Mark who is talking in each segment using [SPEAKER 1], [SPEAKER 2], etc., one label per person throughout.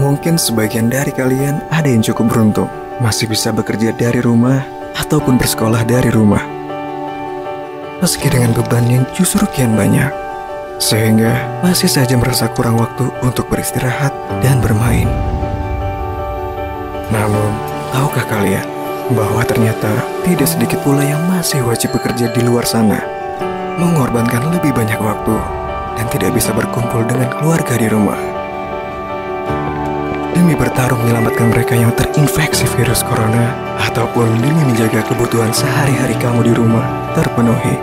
[SPEAKER 1] Mungkin sebagian dari kalian ada yang cukup beruntung, masih bisa bekerja dari rumah ataupun bersekolah dari rumah. Meski dengan beban yang justru kian banyak, sehingga masih saja merasa kurang waktu untuk beristirahat dan bermain. Namun, tahukah kalian bahwa ternyata tidak sedikit pula yang masih wajib bekerja di luar sana, mengorbankan lebih banyak waktu dan tidak bisa berkumpul dengan keluarga di rumah. Demi bertarung menyelamatkan mereka yang terinfeksi virus corona ataupun demi menjaga kebutuhan sehari-hari kamu di rumah terpenuhi.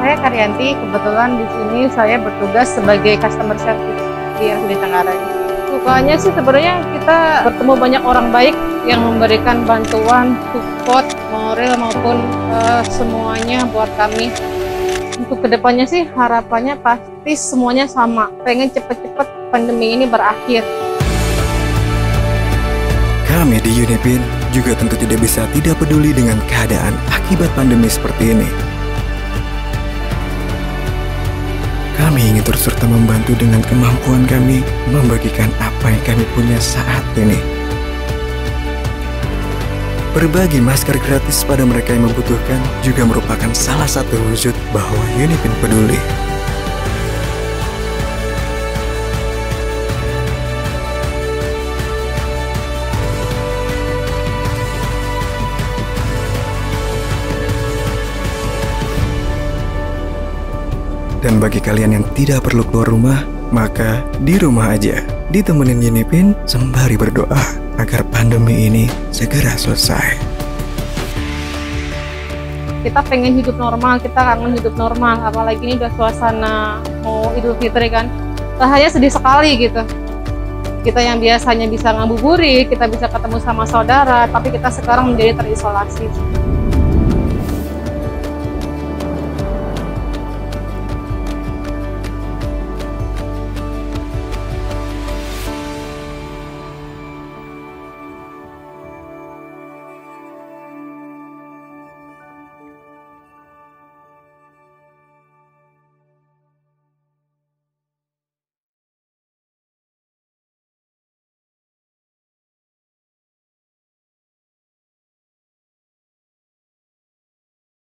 [SPEAKER 2] Saya Karyanti, kebetulan di sini saya bertugas sebagai customer service di di Tenggarai. Sukanya sih sebenarnya kita bertemu banyak orang baik yang memberikan bantuan, support, moral maupun uh, semuanya buat kami. Untuk ke depannya sih harapannya pasti semuanya sama, pengen cepet-cepet pandemi ini berakhir.
[SPEAKER 1] Kami di Unipin juga tentu tidak bisa tidak peduli dengan keadaan akibat pandemi seperti ini. Kami ingin terus serta membantu dengan kemampuan kami membagikan apa yang kami punya saat ini. Berbagi masker gratis pada mereka yang membutuhkan juga merupakan salah satu wujud bahwa Unipin peduli. Dan bagi kalian yang tidak perlu keluar rumah, maka di rumah aja, ditemenin Yunipin sembari berdoa agar pandemi ini segera selesai.
[SPEAKER 2] Kita pengen hidup normal, kita kangen hidup normal, apalagi ini udah suasana mau Idul Fitri kan. Rasanya sedih sekali gitu. Kita yang biasanya bisa ngabuburit, kita bisa ketemu sama saudara, tapi kita sekarang menjadi terisolasi.